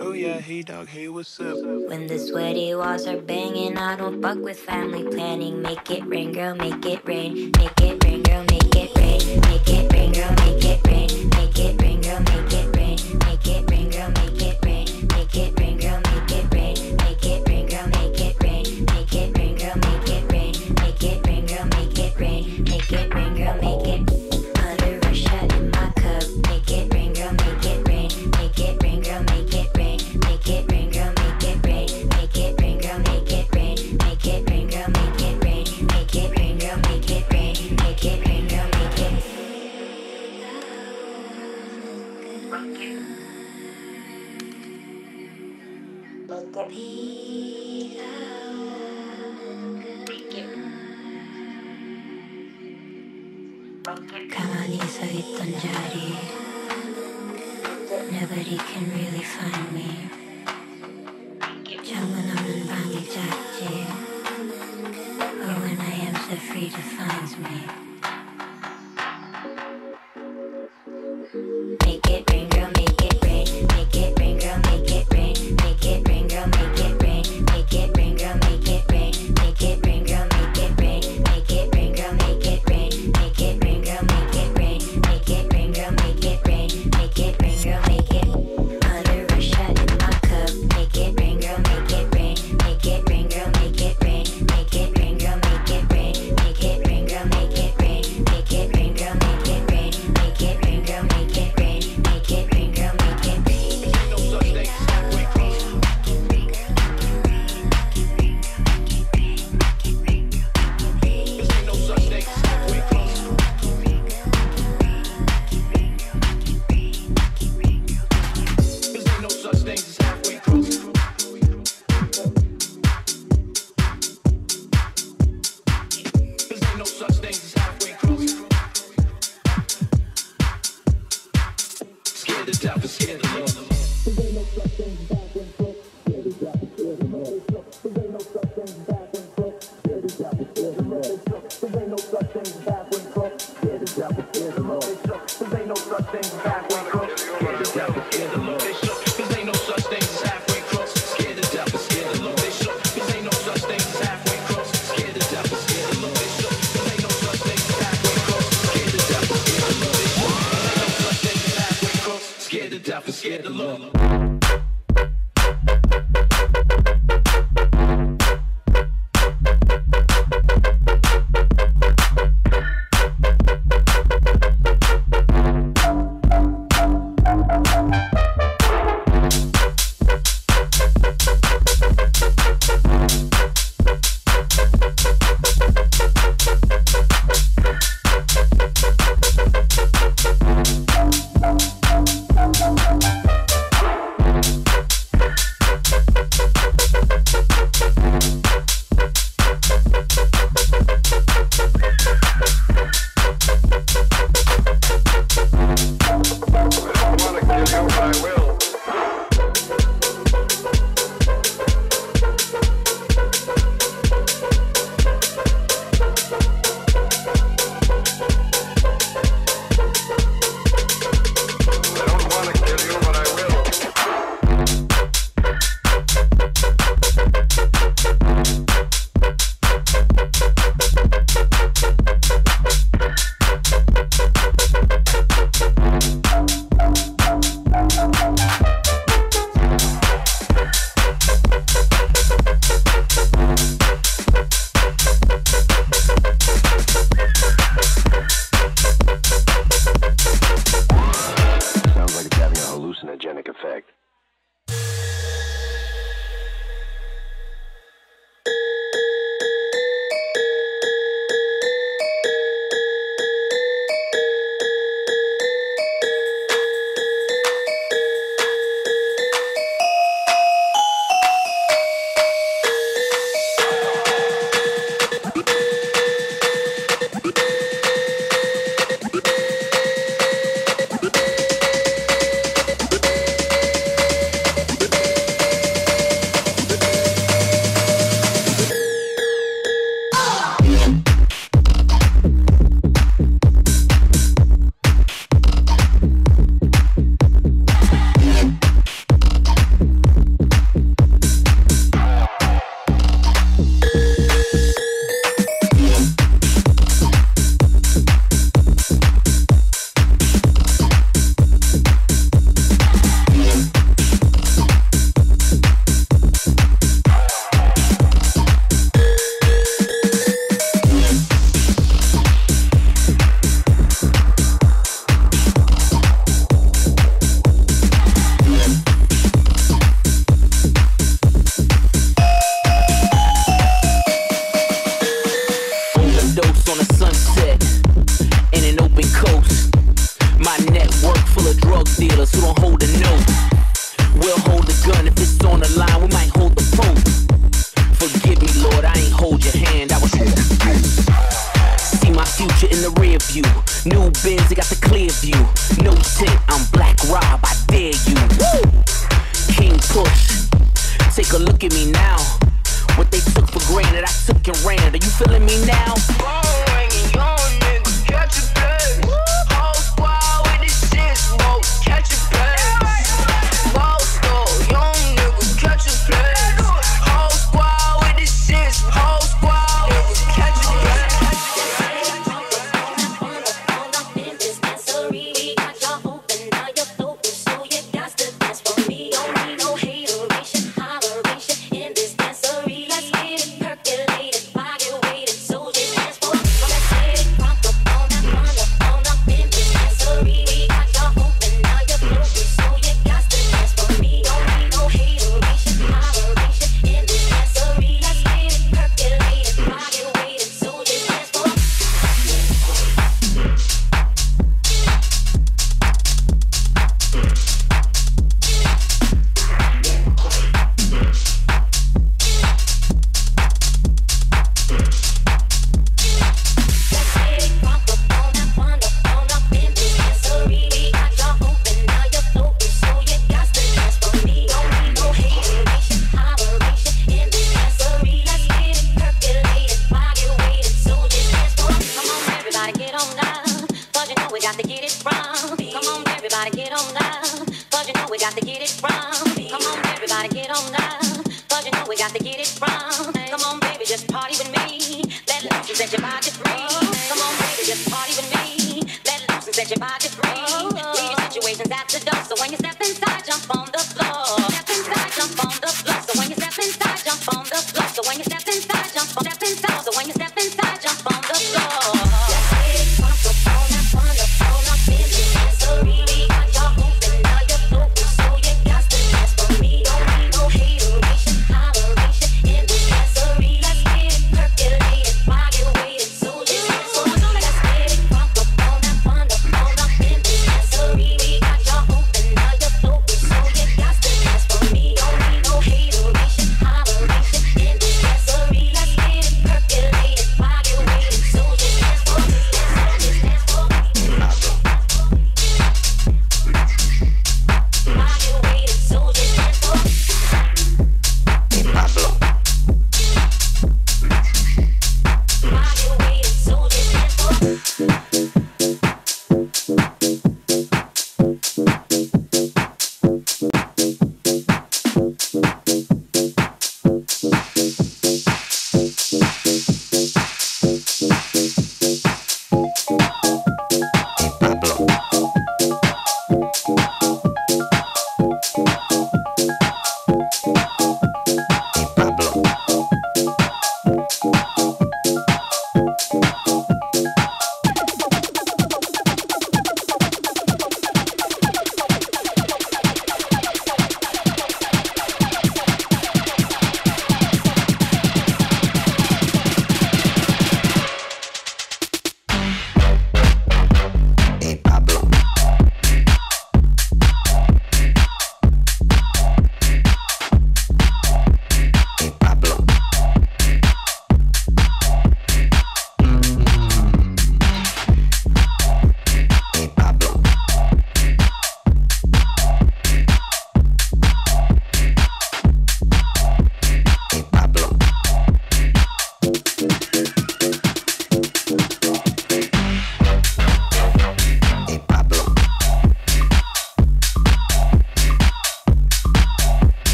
Oh yeah, hey dog, hey what's up? When the sweaty walls are banging, I don't fuck with family planning. Make it rain, girl, make it rain, make it rain, girl, make it rain, make it rain, girl, make it rain, make it rain.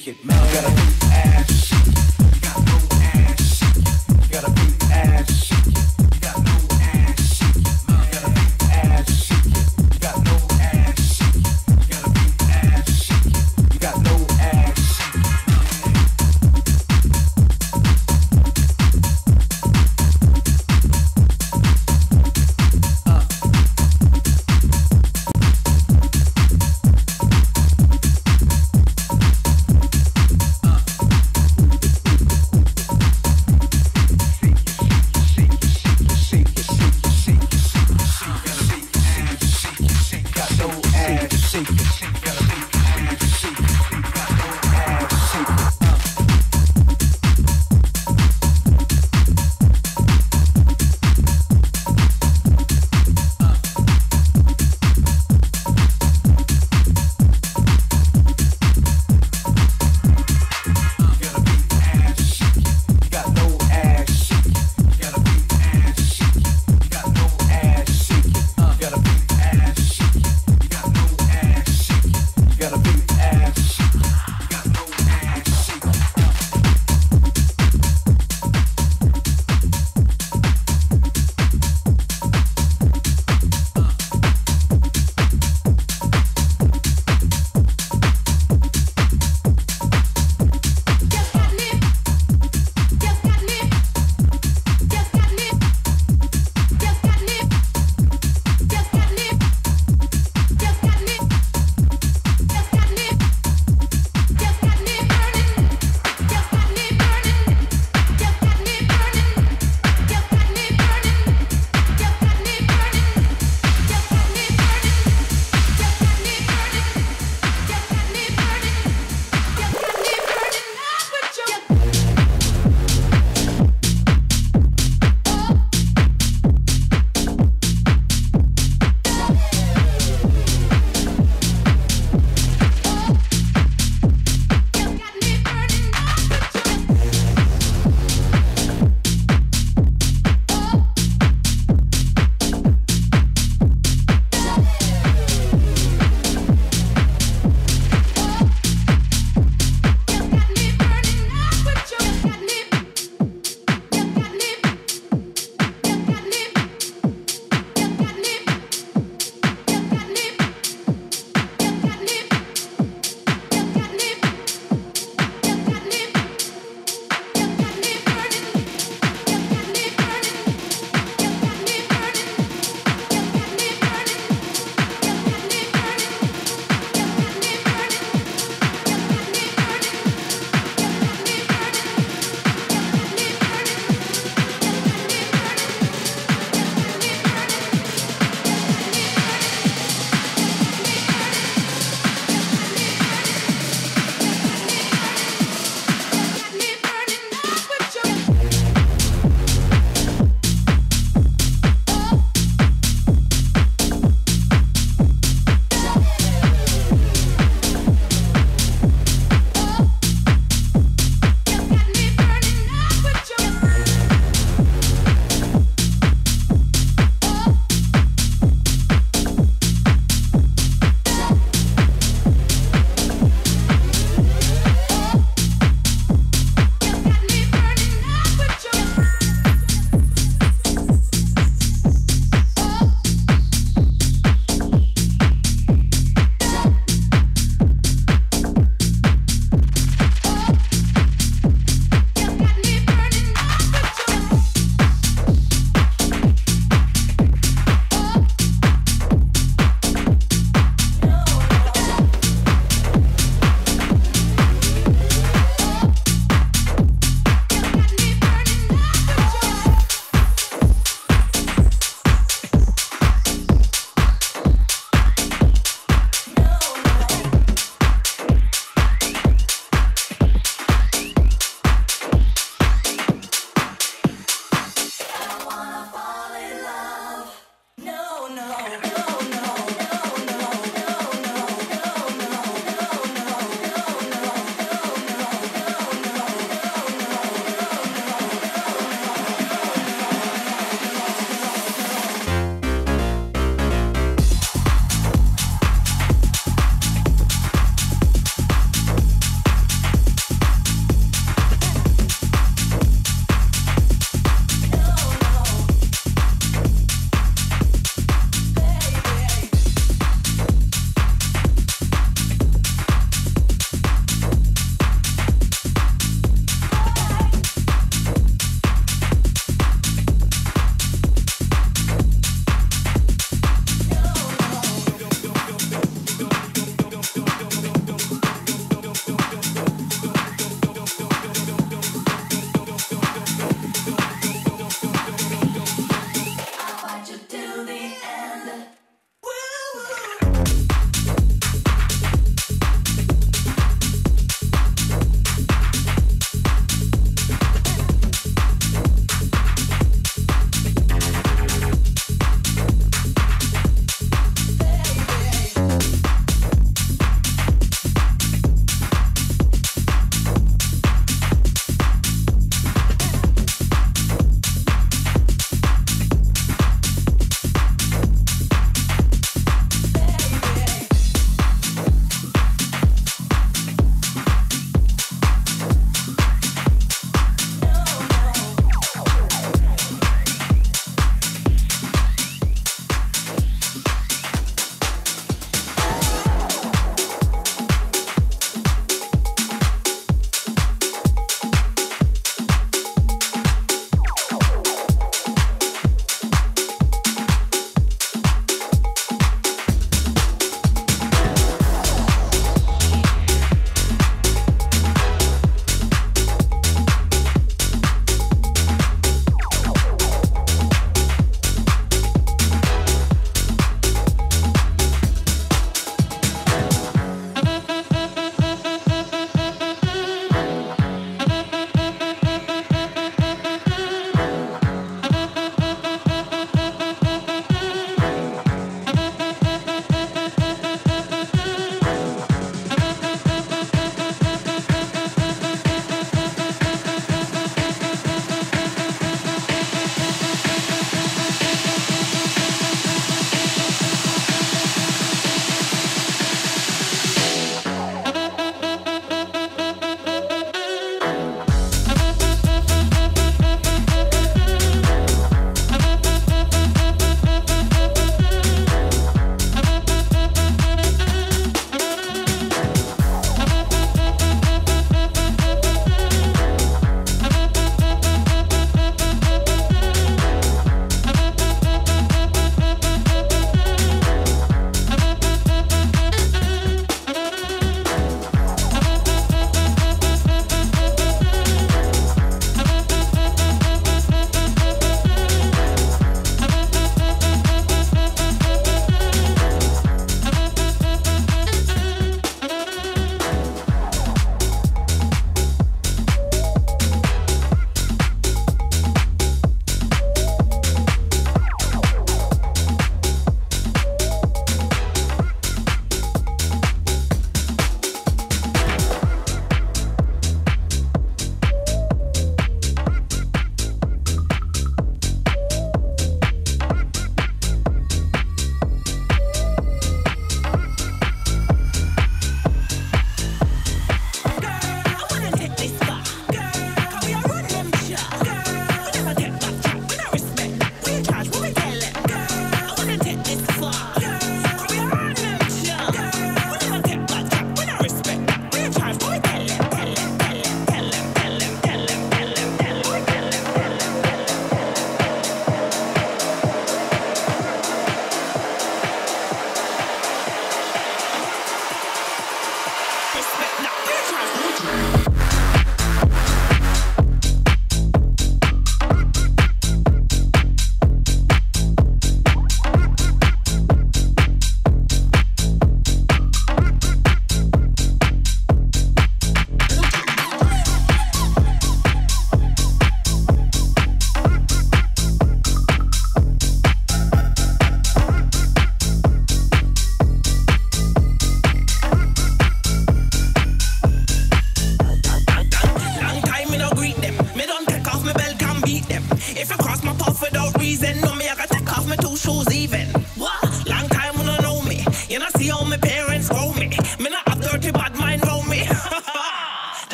Shake it.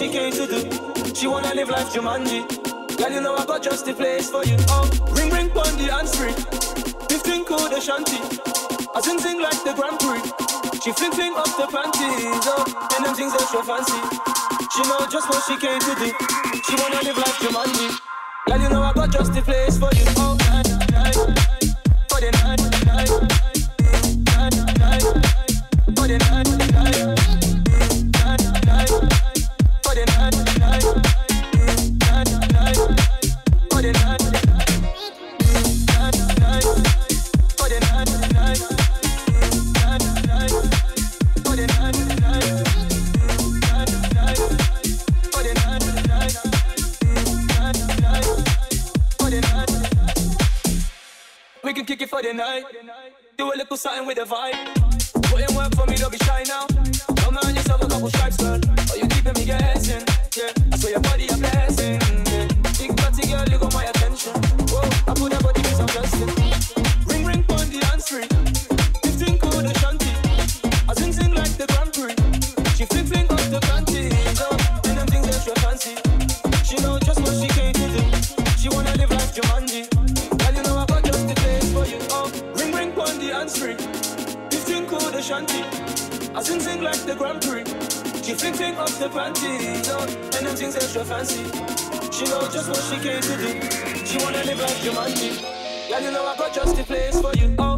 she came to do. She wanna live life Jumanji. Girl, you know I got just the place for you. Oh, ring ring pon the handspring. Fifteen code shanty. I sing sing like the Grand Prix. She fling fling off the panties. Oh, and them things that she fancy. She know just what she came to do. She wanna live life Jumanji. Girl, you know I got just the place for you. panties on, and them things extra fancy. She know just what she came to do. She wanna live like Jumanji. Yeah, you know I got just the place for you.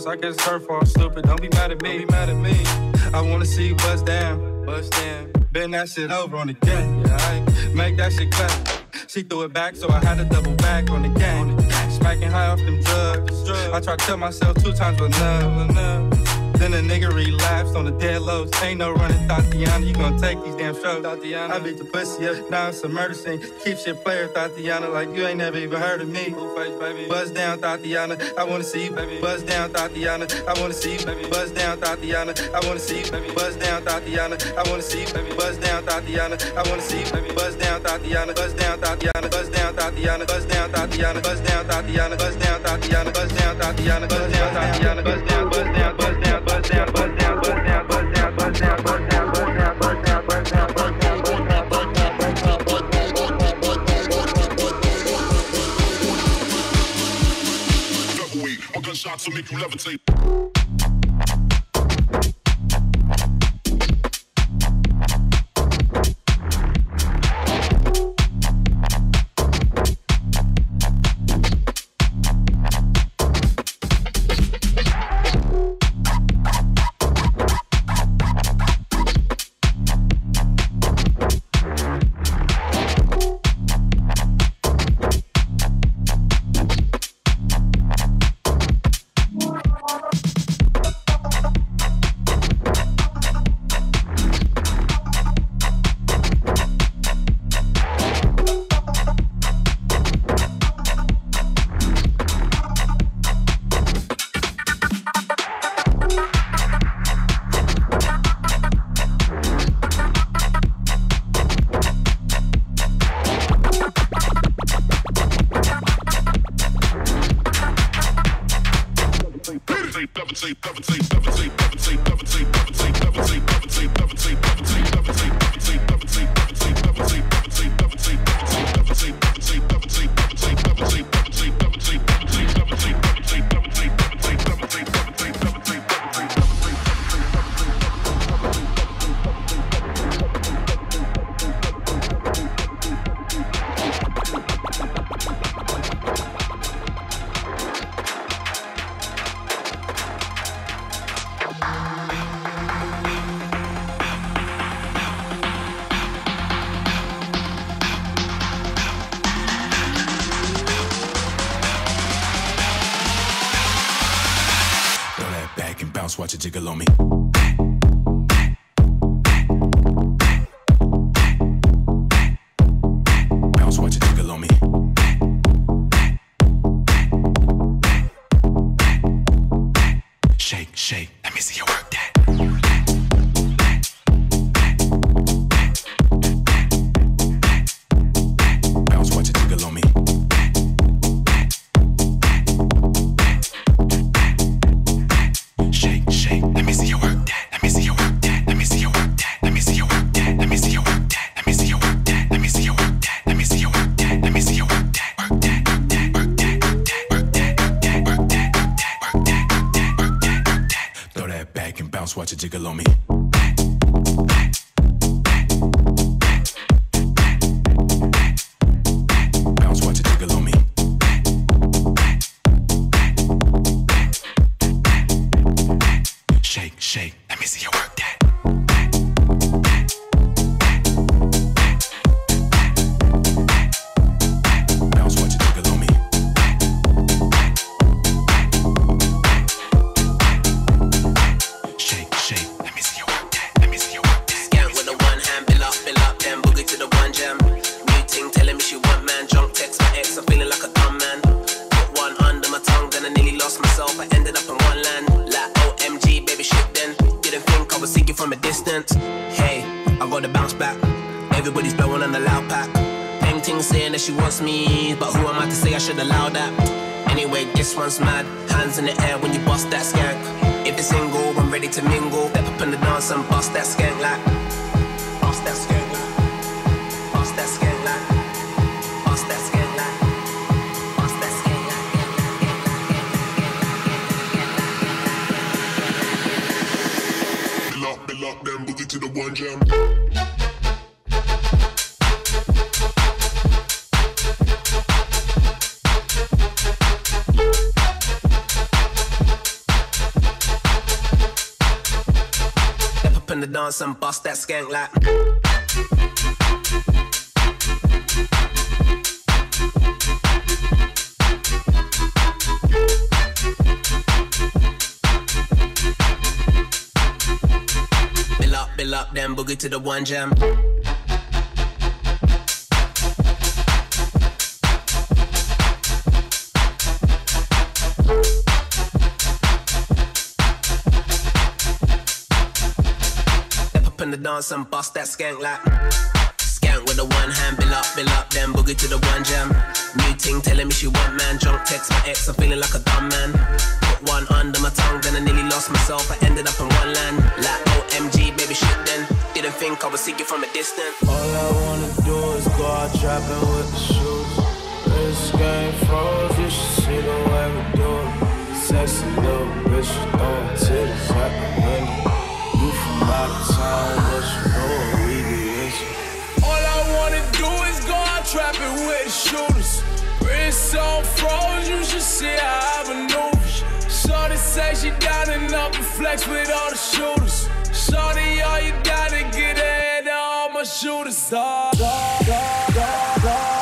Was gonna break hearts. I guess it's her fault, stupid. Don't be mad at me. Don't be mad at me. I wanna see you bust down. Bust down. bend that shit over on the gang. Yeah, make that shit clap. She threw it back, so I had to double back on the gang. Smacking high off them drugs. I tried to tell myself two times, but enough. Then a nigga relapsed on the dead lows. Ain't no running, Thotiana. You gon' take these damn strokes, Thotiana. I beat the pussy up, now it's a murder scene. Keep shit player, Thotiana, like you ain't never even heard of me. Blueface, baby. Buzz down, Thotiana. I wanna see you, baby. Buzz down, Thotiana. I wanna see you, baby. Buzz down, Thotiana. I wanna see you, baby. Buzz down, Thotiana. I wanna see you, baby. Buzz down, Thotiana. I wanna see you, baby. Buzz down, Thotiana. Buzz down, Thotiana. Buzz down, Thotiana. Buzz down, Thotiana. Buzz down, Thotiana. Buzz down, Thotiana. Buzz down, Thotiana. Buzz down, Thotiana. Buzz down, buzz buzz down, buzz down, buzz down shots will make you levitate. Pillow Me. Dance and bust that skank like. Bill up, bill up, then boogie to the one jam. The dance and bust that skank like. Skank with the one hand, bill up, bill up, then boogie to the one jam. New ting telling me she want man, drunk text my ex, I'm feeling like a dumb man. Put one under my tongue, then I nearly lost myself. I ended up in one land, like OMG, baby shit then. Didn't think I would see you from a distance. All I wanna do is go out trapping with the shoes. This game froze, you should see the way we do it. Sexy little bitch, throwing titties out the town, but you know what we get. All I wanna do is go out trapping with the shooters. Wrist on froze, you should see how I maneuver. Shorty say she down and up and flex with all the shooters. Shorty, all you gotta get ahead of all my shooters. Ah, ah, ah,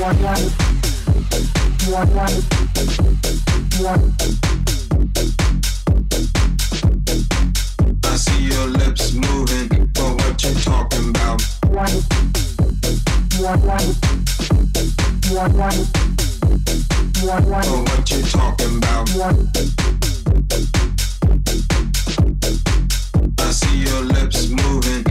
I see your lips moving,